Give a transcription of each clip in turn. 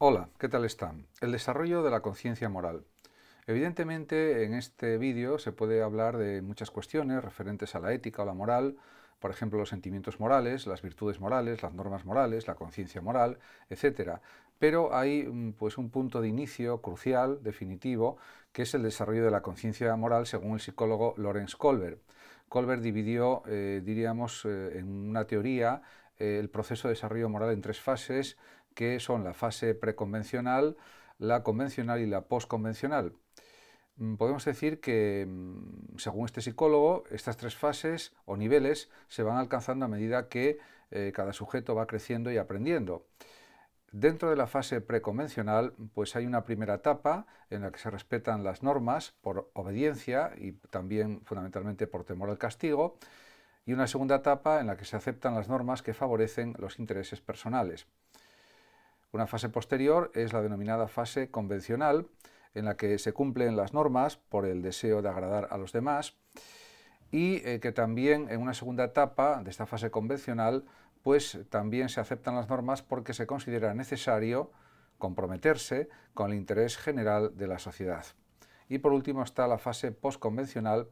Hola, ¿qué tal están? El desarrollo de la conciencia moral. Evidentemente, en este vídeo se puede hablar de muchas cuestiones referentes a la ética o la moral, por ejemplo, los sentimientos morales, las virtudes morales, las normas morales, la conciencia moral, etc. Pero hay mm, pues, un punto de inicio crucial, definitivo, que es el desarrollo de la conciencia moral según el psicólogo Lorenz Kohlberg. Kohlberg dividió, eh, diríamos, eh, en una teoría eh, el proceso de desarrollo moral en tres fases, que son la fase preconvencional, la convencional y la postconvencional. Mm, podemos decir que, mm, según este psicólogo, estas tres fases o niveles se van alcanzando a medida que eh, cada sujeto va creciendo y aprendiendo. Dentro de la fase preconvencional, pues hay una primera etapa en la que se respetan las normas por obediencia y también fundamentalmente por temor al castigo, y una segunda etapa en la que se aceptan las normas que favorecen los intereses personales. Una fase posterior es la denominada fase convencional, en la que se cumplen las normas por el deseo de agradar a los demás y eh, que también en una segunda etapa de esta fase convencional pues también se aceptan las normas porque se considera necesario comprometerse con el interés general de la sociedad. Y por último está la fase postconvencional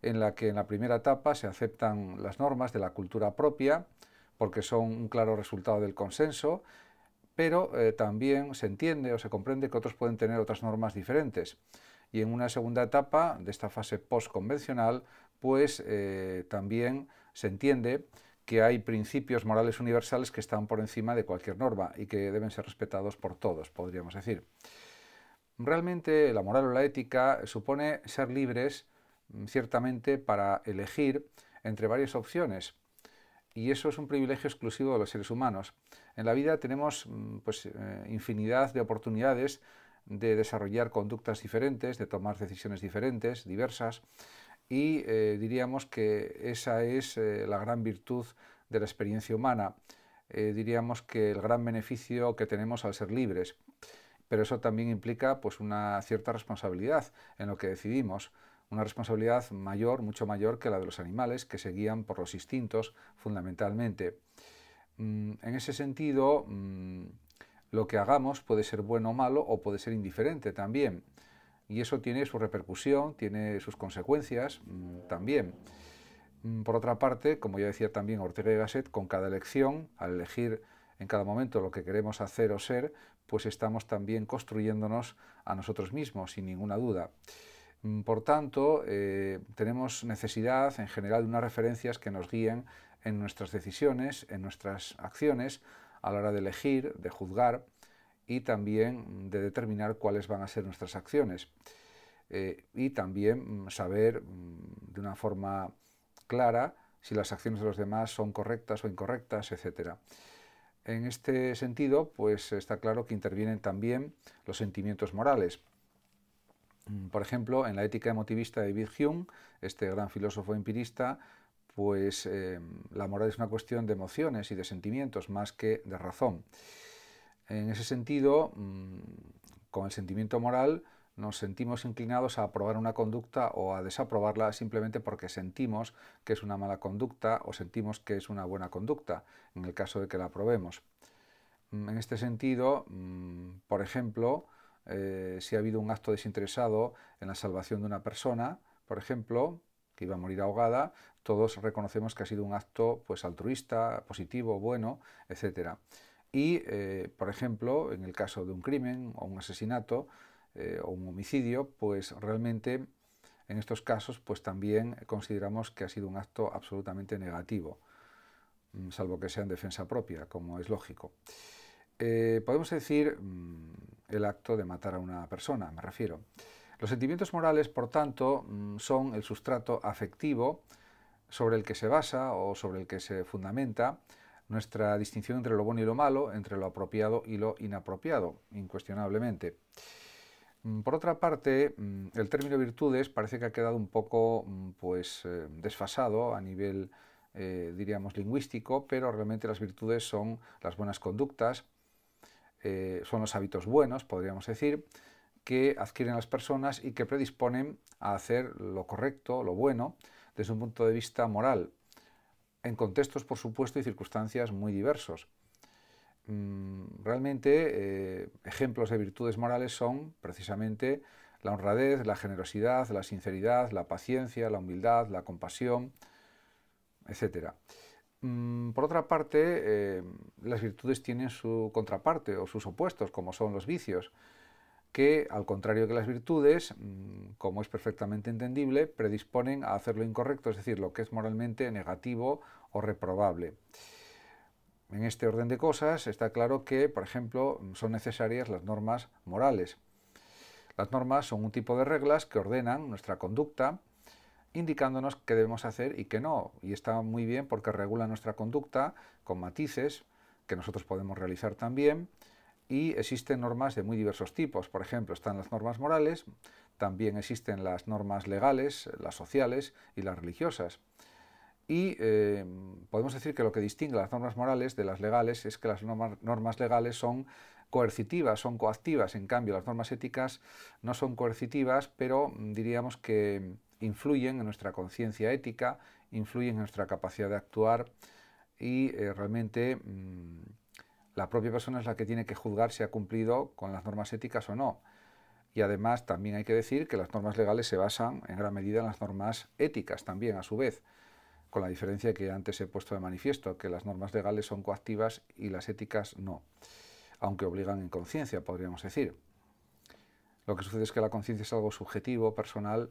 en la que en la primera etapa se aceptan las normas de la cultura propia porque son un claro resultado del consenso pero eh, también se entiende o se comprende que otros pueden tener otras normas diferentes. Y en una segunda etapa de esta fase postconvencional, pues eh, también se entiende que hay principios morales universales que están por encima de cualquier norma y que deben ser respetados por todos, podríamos decir. Realmente la moral o la ética supone ser libres, mm, ciertamente, para elegir entre varias opciones, y eso es un privilegio exclusivo de los seres humanos. En la vida tenemos mm, pues, eh, infinidad de oportunidades de desarrollar conductas diferentes, de tomar decisiones diferentes, diversas, y eh, diríamos que esa es eh, la gran virtud de la experiencia humana. diríamos que el gran beneficio que tenemos al ser libres, pero eso también implica pues, una cierta responsabilidad en lo que decidimos una responsabilidad mayor, mucho mayor que la de los animales, que se guían por los instintos fundamentalmente. Mm, en ese sentido, mm, lo que hagamos puede ser bueno o malo o puede ser indiferente también. Y eso tiene su repercusión, tiene sus consecuencias mm, también. Por otra parte, como ya decía también Ortega y Gasset, con cada elección, al elegir en cada momento lo que queremos hacer o ser, pues estamos también construyéndonos a nosotros mismos, sin ninguna duda. Mm, por tanto, eh, tenemos necesidad en general de unas referencias que nos guíen en nuestras decisiones, en nuestras acciones, a la hora de elegir, de juzgar y también de determinar cuáles van a ser nuestras acciones. Eh, y también mm, saber mm, de una forma clara si las acciones de los demás son correctas o incorrectas, etc. En este sentido, pues está claro que intervienen también los sentimientos morales. Mm, por ejemplo, en la ética emotivista de David Hume, este gran filósofo empirista, pues eh, la moral es una cuestión de emociones y de sentimientos más que de razón. En ese sentido, mm, con el sentimiento moral nos sentimos inclinados a aprobar una conducta o a desaprobarla simplemente porque sentimos que es una mala conducta o sentimos que es una buena conducta, en el caso de que la aprobemos. Mm, en este sentido, por ejemplo, eh, si ha habido un acto desinteresado en la salvación de una persona, por ejemplo, que iba a morir ahogada, todos reconocemos que ha sido un acto pues, altruista, positivo, bueno, etc. Y, eh, por ejemplo, en el caso de un crimen o un asesinato eh, o un homicidio, pues realmente en estos casos pues también consideramos que ha sido un acto absolutamente negativo, mm, salvo que sea en defensa propia, como es lógico. Podemos decir mm, el acto de matar a una persona, me refiero. Los sentimientos morales, por tanto, mm, son el sustrato afectivo sobre el que se basa o sobre el que se fundamenta nuestra distinción entre lo bueno y lo malo, entre lo apropiado y lo inapropiado, incuestionablemente. Mm, por otra parte, el término virtudes parece que ha quedado un poco pues, eh, desfasado a nivel, eh, diríamos, lingüístico, pero realmente las virtudes son las buenas conductas, eh, son los hábitos buenos, podríamos decir, que adquieren las personas y que predisponen a hacer lo correcto, lo bueno, desde un punto de vista moral, en contextos, por supuesto, y circunstancias muy diversos. mm, realmente ejemplos de virtudes morales son precisamente la honradez, la generosidad, la sinceridad, la paciencia, la humildad, la compasión, etc. Mm, por otra parte, eh, las virtudes tienen su contraparte o sus opuestos, como son los vicios, que, al contrario que las virtudes, mm, como es perfectamente entendible, predisponen a hacer lo incorrecto, es decir, lo que es moralmente negativo o reprobable. En este orden de cosas está claro que, por ejemplo, son necesarias las normas morales. Las normas son un tipo de reglas que ordenan nuestra conducta, indicándonos qué debemos hacer y qué no. Y está muy bien porque regula nuestra conducta con matices que nosotros podemos realizar también. Y existen normas de muy diversos tipos. Por ejemplo, están las normas morales, también existen las normas legales, las sociales y las religiosas. Y eh, podemos decir que lo que distingue las normas morales de las legales es que las normas legales son coercitivas, son coactivas, en cambio las normas éticas no son coercitivas, pero mm, diríamos que influyen en nuestra conciencia ética, influyen en nuestra capacidad de actuar y eh, realmente mm, la propia persona es la que tiene que juzgar si ha cumplido con las normas éticas o no. Y además también hay que decir que las normas legales se basan en gran medida en las normas éticas también, a su vez, con la diferencia que antes he puesto de manifiesto, que las normas legales son coactivas y las éticas no aunque obligan en conciencia, podríamos decir. Lo que sucede es que la conciencia es algo subjetivo, personal,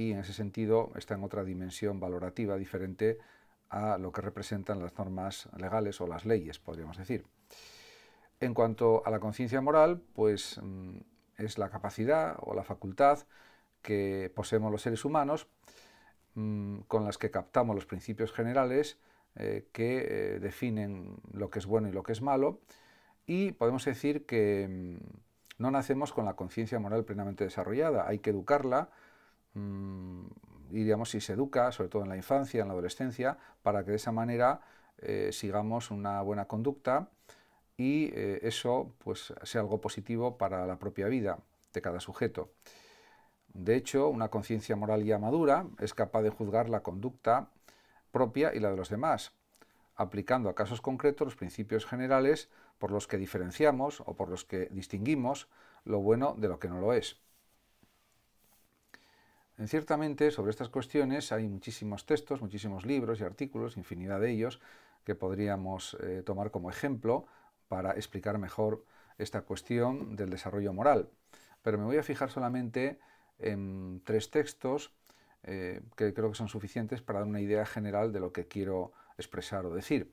y en ese sentido está en otra dimensión valorativa diferente a lo que representan las normas legales o las leyes, podríamos decir. En cuanto a la conciencia moral, pues mm, es la capacidad o la facultad que poseemos los seres humanos mm, con las que captamos los principios generales eh, que eh, definen lo que es bueno y lo que es malo y podemos decir que mm, no nacemos con la conciencia moral plenamente desarrollada, hay que educarla, mm, diríamos si se educa, sobre todo en la infancia, en la adolescencia, para que de esa manera eh, sigamos una buena conducta y eh, eso pues, sea algo positivo para la propia vida de cada sujeto. De hecho, una conciencia moral ya madura es capaz de juzgar la conducta propia y la de los demás, aplicando a casos concretos los principios generales por los que diferenciamos o por los que distinguimos lo bueno de lo que no lo es. En ciertamente sobre estas cuestiones hay muchísimos textos, muchísimos libros y artículos, infinidad de ellos, que podríamos eh, tomar como ejemplo para explicar mejor esta cuestión del desarrollo moral. Pero me voy a fijar solamente en tres textos eh, que creo que son suficientes para dar una idea general de lo que quiero expresar o decir.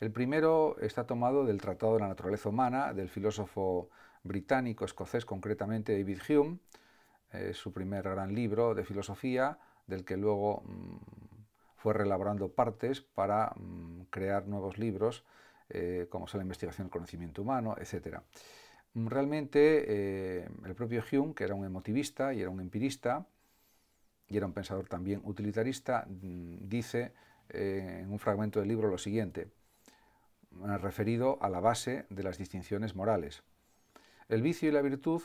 El primero está tomado del Tratado de la Naturaleza Humana del filósofo británico, escocés concretamente, David Hume, su primer gran libro de filosofía, del que luego mm, fue relaborando partes para mm, crear nuevos libros, eh, como son la investigación del conocimiento humano, etc. Mm, realmente eh, el propio Hume, que era un emotivista y era un empirista, y era un pensador también utilitarista, dice eh, en un fragmento del libro lo siguiente, referido a la base de las distinciones morales. El vicio y la virtud,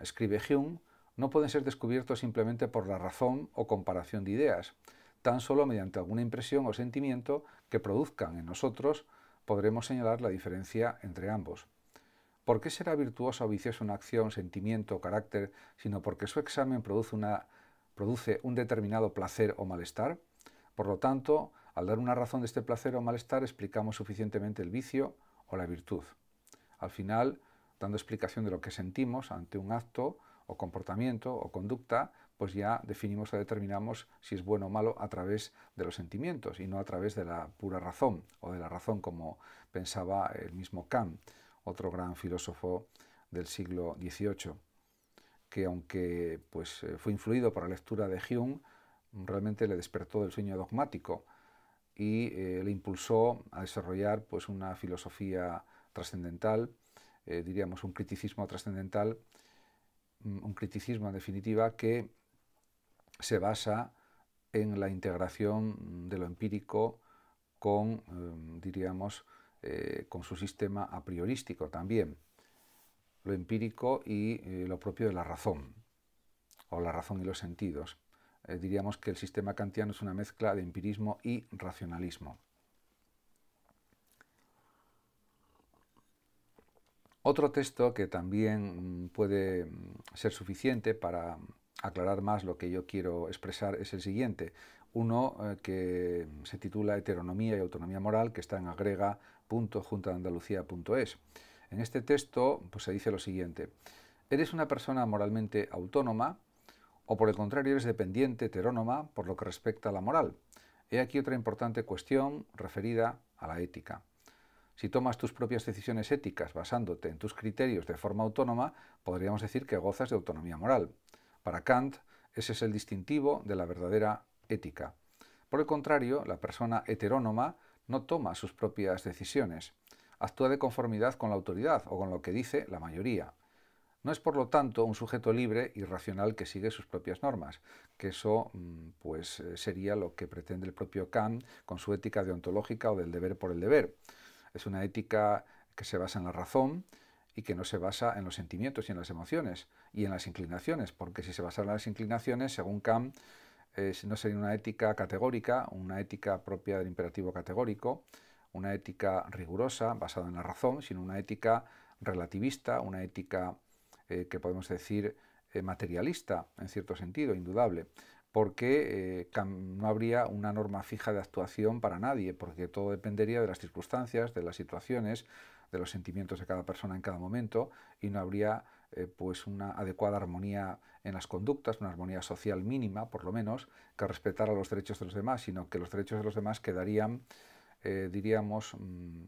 escribe Hume, no pueden ser descubiertos simplemente por la razón o comparación de ideas. Tan solo mediante alguna impresión o sentimiento que produzcan en nosotros podremos señalar la diferencia entre ambos. ¿Por qué será virtuosa o viciosa una acción, sentimiento o carácter, sino porque su examen produce, una, produce un determinado placer o malestar? Por lo tanto, al dar una razón de este placer o malestar, explicamos suficientemente el vicio o la virtud. Al final, dando explicación de lo que sentimos ante un acto o comportamiento o conducta, pues ya definimos o determinamos si es bueno o malo a través de los sentimientos y no a través de la pura razón o de la razón como pensaba el mismo Kant, otro gran filósofo del siglo XVIII, que aunque pues, eh, fue influido por la lectura de Hume, realmente le despertó del sueño dogmático y eh, le impulsó a desarrollar pues, una filosofía trascendental, eh, diríamos un criticismo trascendental, un criticismo en definitiva que se basa en la integración de lo empírico con, em, diríamos, eh, con su sistema a priorístico también, lo empírico y lo propio de la razón, o la razón y los sentidos. Eh, diríamos que el sistema kantiano es una mezcla de empirismo y racionalismo. Otro texto que también mm, puede mm, ser suficiente para aclarar más lo que yo quiero expresar es el siguiente. Uno eh, que se titula Heteronomía y Autonomía Moral, que está en agrega.juntadandalucía.es. En este texto pues, se dice lo siguiente. ¿Eres una persona moralmente autónoma o por el contrario eres dependiente, heterónoma, por lo que respecta a la moral? He aquí otra importante cuestión referida a la ética. Si tomas tus propias decisiones éticas basándote en tus criterios de forma autónoma, podríamos decir que gozas de autonomía moral. Para Kant, ese es el distintivo de la verdadera ética. Por el contrario, la persona heterónoma no toma sus propias decisiones, actúa de conformidad con la autoridad o con lo que dice la mayoría. No es por lo tanto un sujeto libre y racional que sigue sus propias normas, que eso mm, pues eh, sería lo que pretende el propio Kant con su ética deontológica o del deber por el deber. Es una ética que se basa en la razón y que no se basa en los sentimientos y en las emociones y en las inclinaciones, porque si se basa en las inclinaciones, según Kant, no sería una ética categórica, una ética propia del imperativo categórico, una ética rigurosa, basada en la razón, sino una ética relativista, una ética eh, que podemos decir eh, materialista, en cierto sentido, indudable porque eh, no habría una norma fija de actuación para nadie, porque todo dependería de las circunstancias, de las situaciones, de los sentimientos de cada persona en cada momento, y no habría eh, pues una adecuada armonía en las conductas, una armonía social mínima, por lo menos, que respetara los derechos de los demás, sino que los derechos de los demás quedarían, eh, diríamos, mm,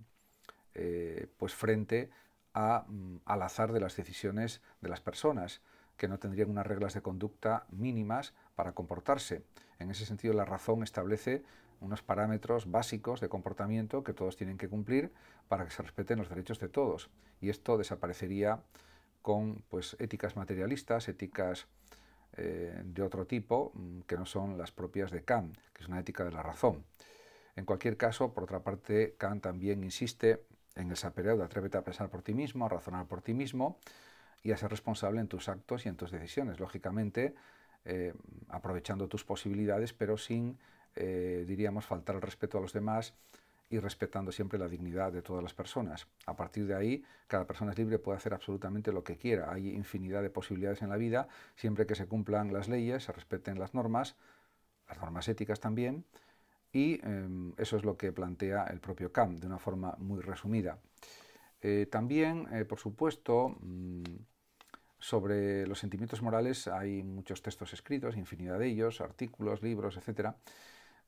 pues frente mm, al azar de las decisiones de las personas que no tendrían unas reglas de conducta mínimas para comportarse. En ese sentido, la razón establece unos parámetros básicos de comportamiento que todos tienen que cumplir para que se respeten los derechos de todos. Y esto desaparecería con pues, éticas materialistas, éticas eh, de otro tipo, mm, que no son las propias de Kant, que es una ética de la razón. En cualquier caso, por otra parte, Kant también insiste en el sapereo de atrévete a pensar por ti mismo, a razonar por ti mismo, y a ser responsable en tus actos y en tus decisiones, lógicamente eh, aprovechando tus posibilidades, pero sin, eh, diríamos, faltar el respeto a los demás y respetando siempre la dignidad de todas las personas. A partir de ahí, cada persona es libre, puede hacer absolutamente lo que quiera. Hay infinidad de posibilidades en la vida, siempre que se cumplan las leyes, se respeten las normas, las normas éticas también, y em, eso es lo que plantea el propio Kant de una forma muy resumida. Eh, también, por supuesto, mm, sobre los sentimientos morales hay muchos textos escritos, infinidad de ellos, artículos, libros, etcétera,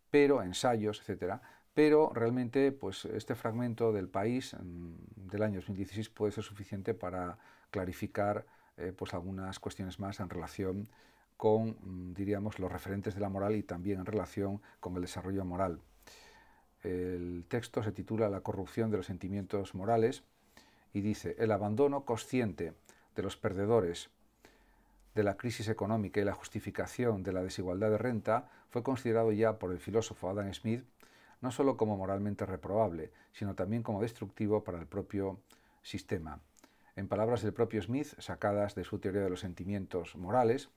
pero ensayos, etcétera. Pero realmente, pues este fragmento del país mm, del año 2016 puede ser suficiente para clarificar eh, pues algunas cuestiones más en relación con, mm, diríamos, los referentes de la moral y también en relación con el desarrollo moral. El texto se titula La corrupción de los sentimientos morales y dice, el abandono consciente de los perdedores de la crisis económica y la justificación de la desigualdad de renta fue considerado ya por el filósofo Adam Smith no sólo como moralmente reprobable, sino también como destructivo para el propio sistema. En palabras del propio Smith, sacadas de su teoría de los sentimientos morales,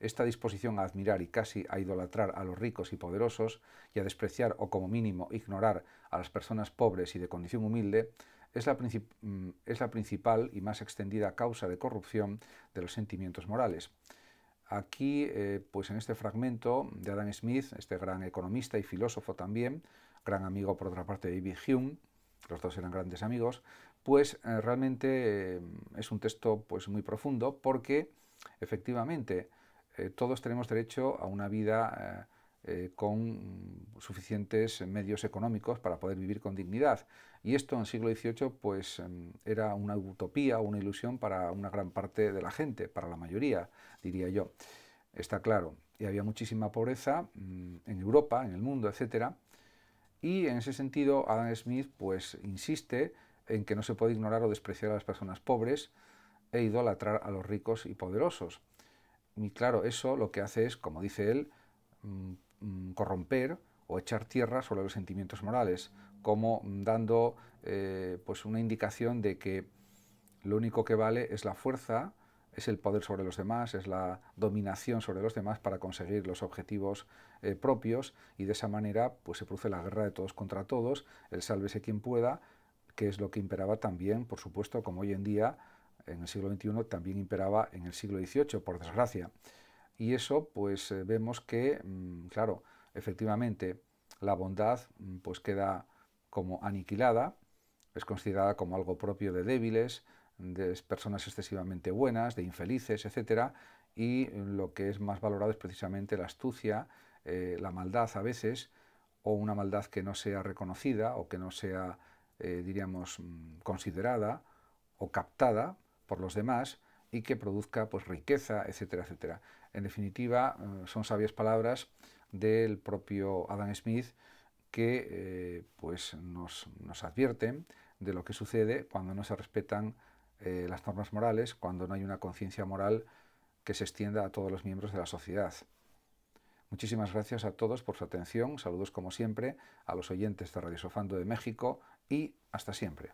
esta disposición a admirar y casi a idolatrar a los ricos y poderosos y a despreciar o como mínimo ignorar a las personas pobres y de condición humilde es la, mm, es la principal y más extendida causa de corrupción de los sentimientos morales. Aquí, eh, pues en este fragmento de Adam Smith, este gran economista y filósofo también, gran amigo por otra parte de David Hume, los dos eran grandes amigos, pues eh, realmente eh, es un texto pues muy profundo porque efectivamente todos tenemos derecho a una vida eh, con suficientes medios económicos para poder vivir con dignidad. Y esto en el siglo XVIII pues, em, era una utopía, una ilusión para una gran parte de la gente, para la mayoría, diría yo. Está claro. Y había muchísima pobreza mm, en Europa, en el mundo, etc. Y en ese sentido, Adam Smith pues, insiste en que no se puede ignorar o despreciar a las personas pobres e idolatrar a los ricos y poderosos. Y claro, eso lo que hace es, como dice él, mm, corromper o echar tierra sobre los sentimientos morales, como dando eh, pues una indicación de que lo único que vale es la fuerza, es el poder sobre los demás, es la dominación sobre los demás para conseguir los objetivos eh, propios y de esa manera pues se produce la guerra de todos contra todos, el sálvese quien pueda, que es lo que imperaba también, por supuesto, como hoy en día, en el siglo XXI, también imperaba en el siglo XVIII, por desgracia. Y eso, pues eh, vemos que, mm, claro, efectivamente, la bondad mm, pues queda como aniquilada, es considerada como algo propio de débiles, de personas excesivamente buenas, de infelices, etc. Y lo que es más valorado es precisamente la astucia, eh, la maldad a veces, o una maldad que no sea reconocida o que no sea, eh, diríamos, mm, considerada o captada por los demás y que produzca pues, riqueza, etcétera, etcétera. En definitiva, eh, son sabias palabras del propio Adam Smith que pues nos, nos advierten de lo que sucede cuando no se respetan eh, las normas morales, cuando no hay una conciencia moral que se extienda a todos los miembros de la sociedad. Muchísimas gracias a todos por su atención, saludos como siempre a los oyentes de Radio Sofando de México y hasta siempre.